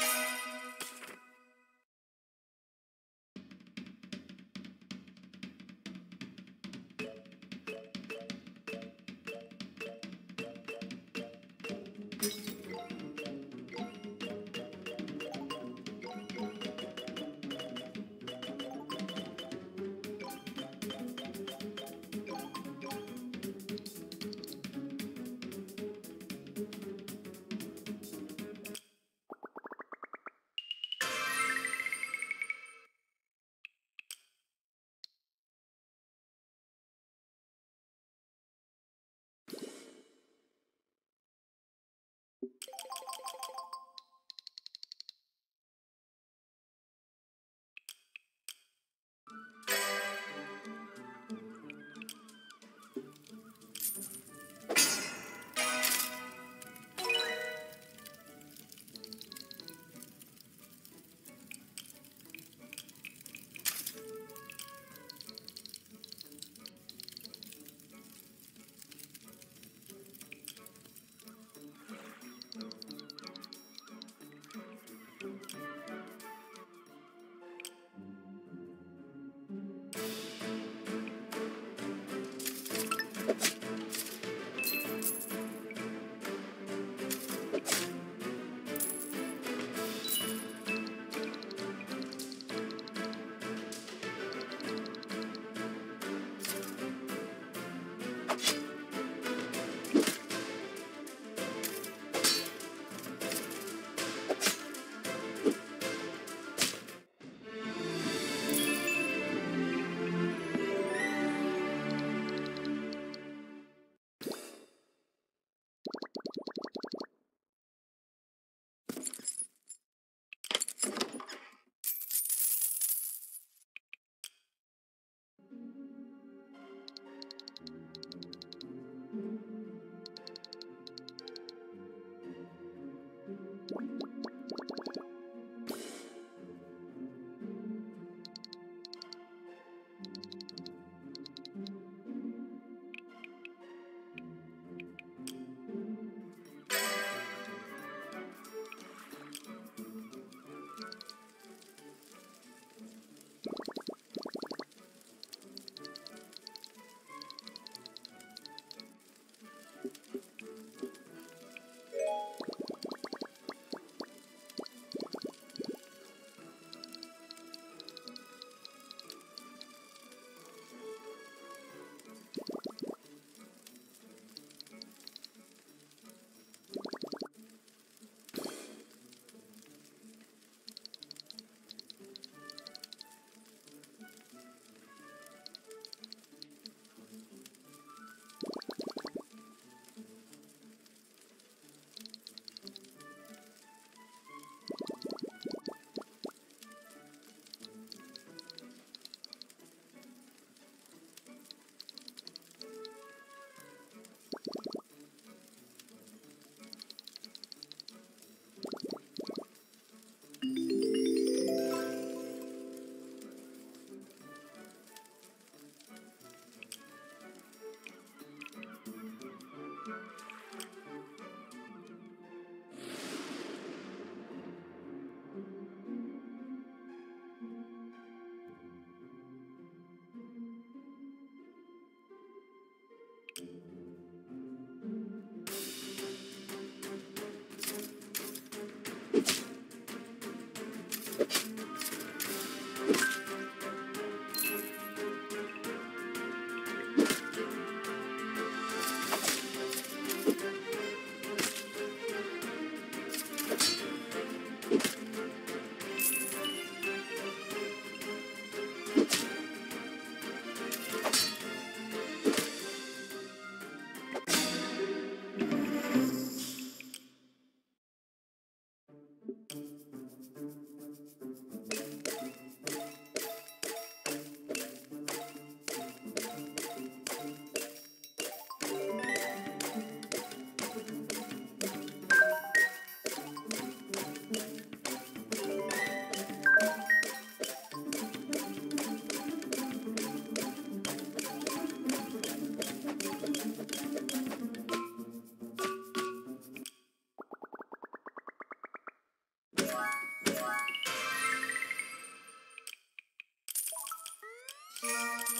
you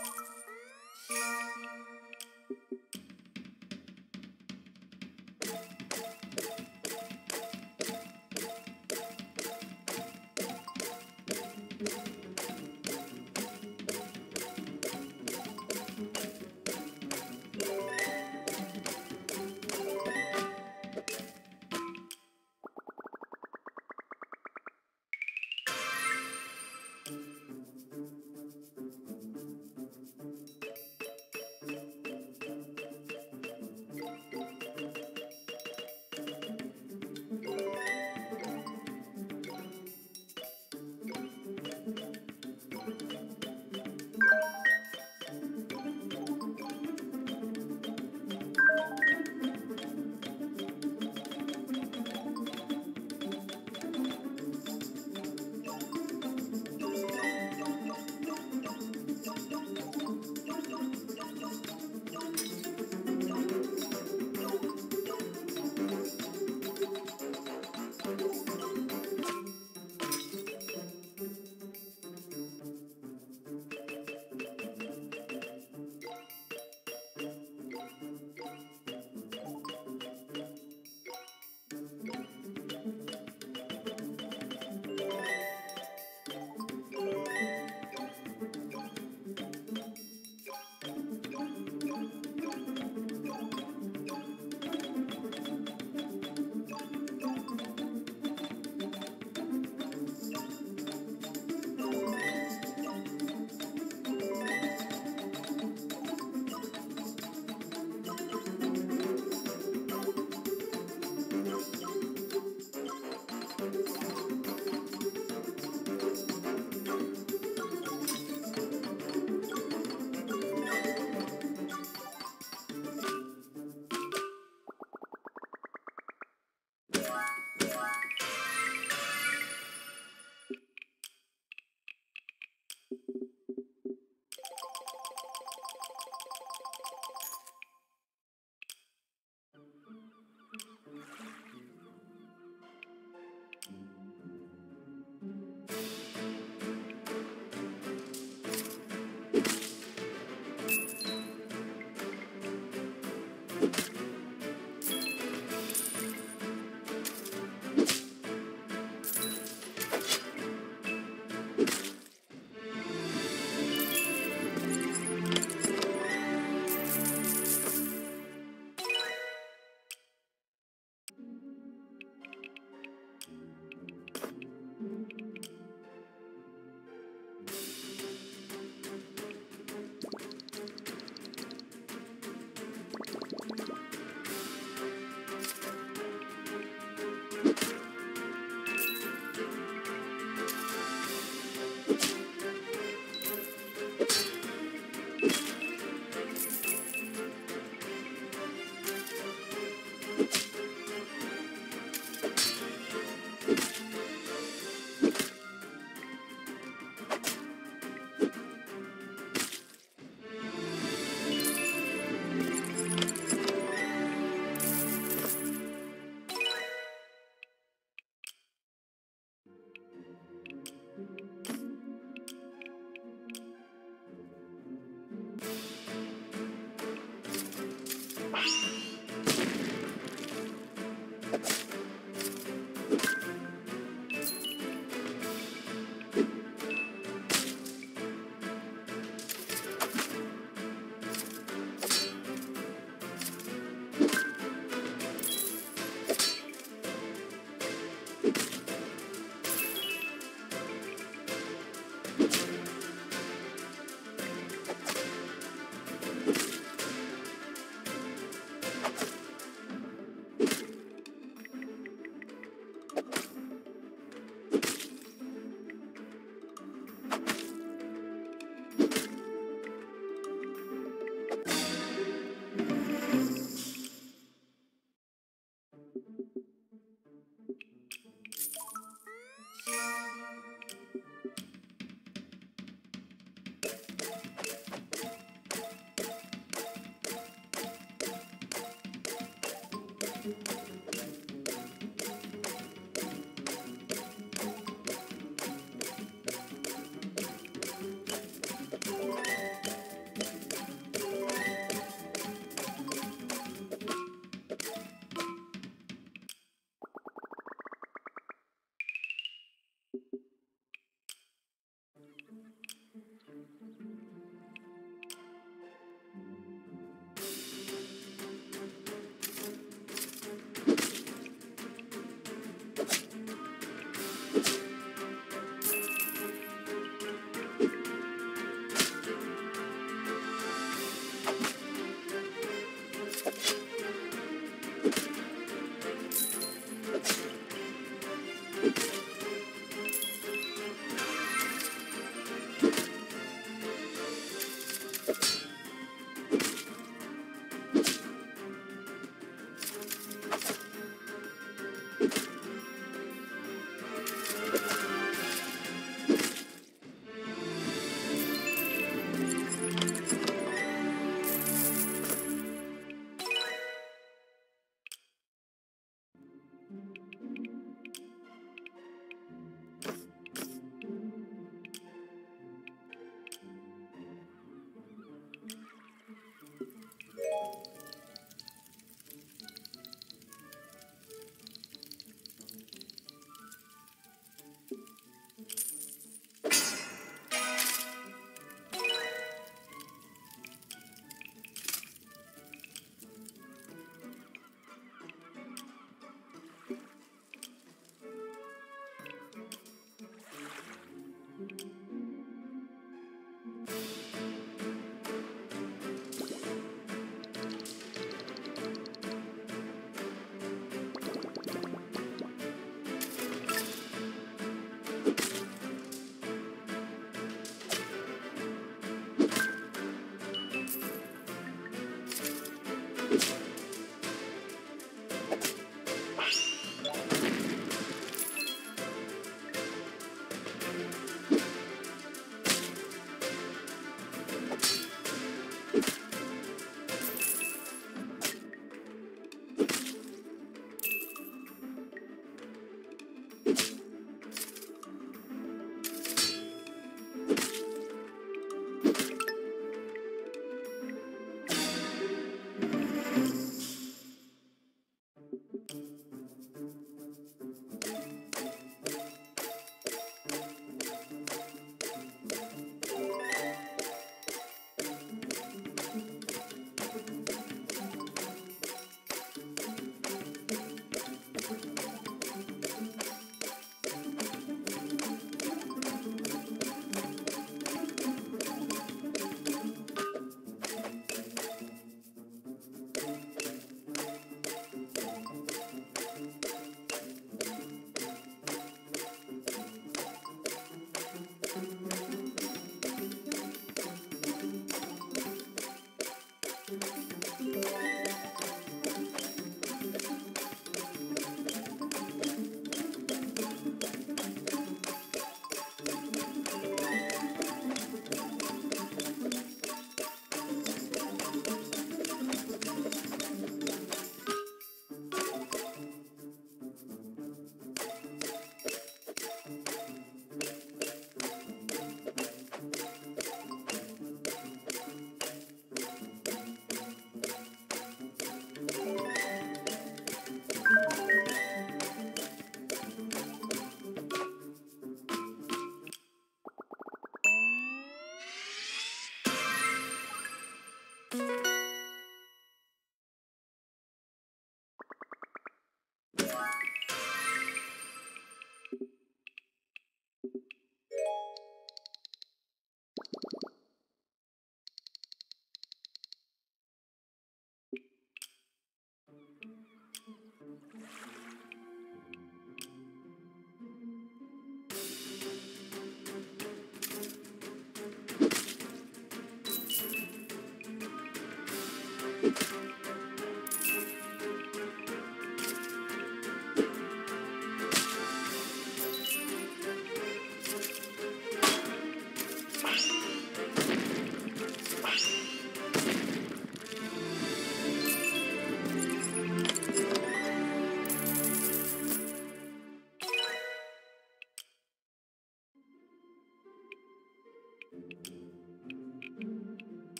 you